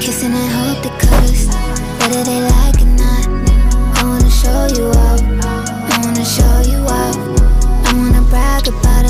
Kissing and hope it cuts Whether they like or not I wanna show you off. I wanna show you off. I wanna brag about it